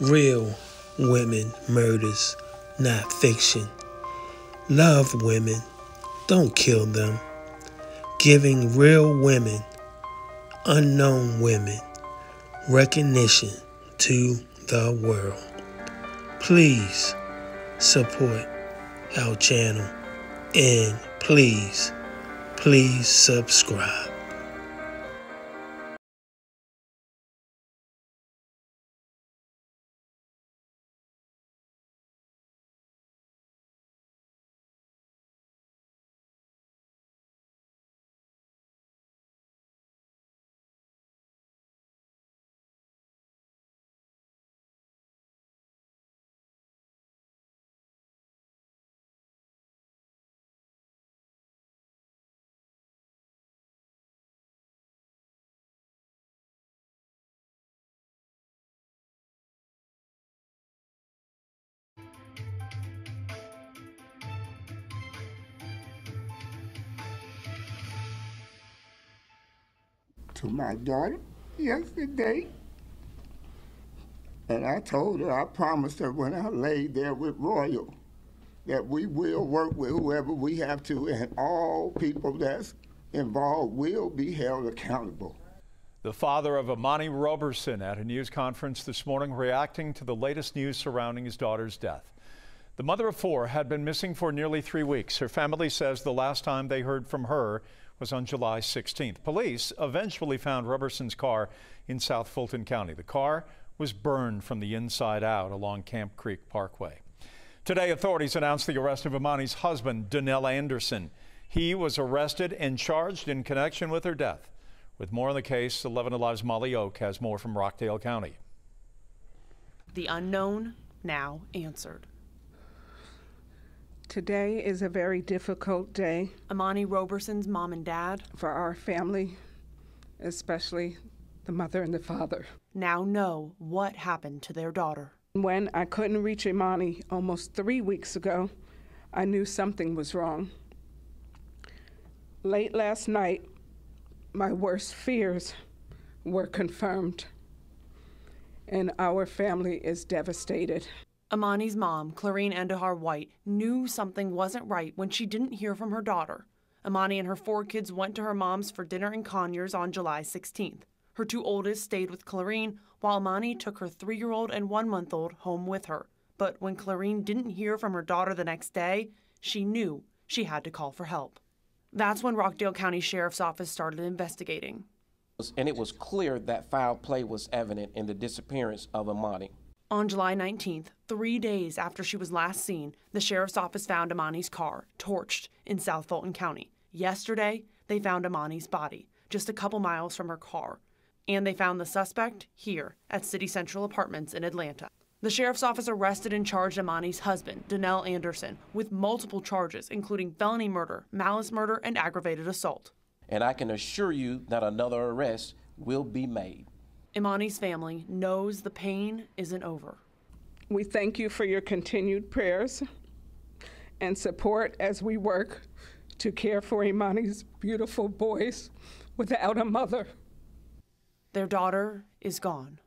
Real women murders, not fiction. Love women, don't kill them. Giving real women, unknown women, recognition to the world. Please support our channel and please, please subscribe. To my daughter yesterday. And I told her, I promised her when I laid there with Royal that we will work with whoever we have to, and all people that's involved will be held accountable. The father of Imani Roberson at a news conference this morning reacting to the latest news surrounding his daughter's death. The mother of four had been missing for nearly three weeks. Her family says the last time they heard from her was on July 16th. Police eventually found Roberson's car in South Fulton County. The car was burned from the inside out along Camp Creek Parkway. Today, authorities announced the arrest of Imani's husband, Donnell Anderson. He was arrested and charged in connection with her death. With more on the case, 11 Alive's Molly Oak has more from Rockdale County. The unknown now answered. Today is a very difficult day Imani Roberson's mom and dad for our family, especially the mother and the father. now know what happened to their daughter. When I couldn't reach Imani almost three weeks ago, I knew something was wrong. Late last night, my worst fears were confirmed, and our family is devastated. Imani's mom, Clarine Endahar White, knew something wasn't right when she didn't hear from her daughter. Imani and her four kids went to her mom's for dinner in Conyers on July 16th. Her two oldest stayed with Clarine, while Imani took her three year old and one month old home with her. But when Clarine didn't hear from her daughter the next day, she knew she had to call for help. That's when Rockdale County Sheriff's Office started investigating. and it was clear that foul play was evident in the disappearance of Imani. On July 19th, three days after she was last seen, the sheriff's office found Imani's car, torched, in South Fulton County. Yesterday, they found Imani's body, just a couple miles from her car. And they found the suspect here at City Central Apartments in Atlanta. The sheriff's office arrested and charged Imani's husband, Donnell Anderson, with multiple charges, including felony murder, malice murder, and aggravated assault. And I can assure you that another arrest will be made. Imani's family knows the pain isn't over. We thank you for your continued prayers and support as we work to care for Imani's beautiful boys without a mother. Their daughter is gone.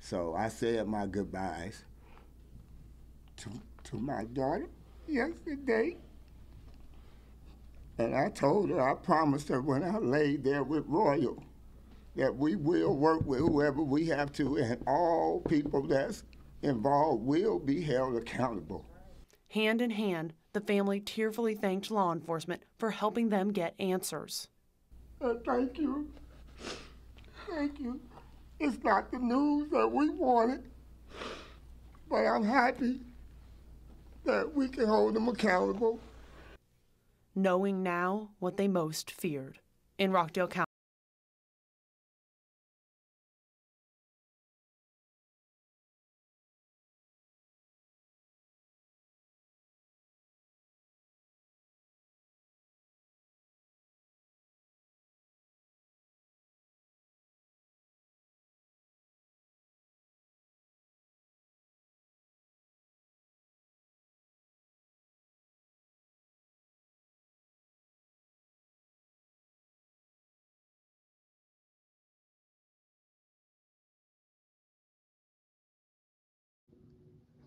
So I said my goodbyes to, to my daughter yesterday. And I told her, I promised her when I laid there with Royal that we will work with whoever we have to, and all people that's involved will be held accountable. Hand in hand, the family tearfully thanked law enforcement for helping them get answers. Uh, thank you. Thank you. It's not the news that we wanted, but I'm happy that we can hold them accountable. knowing now what they most feared. In Rockdale County,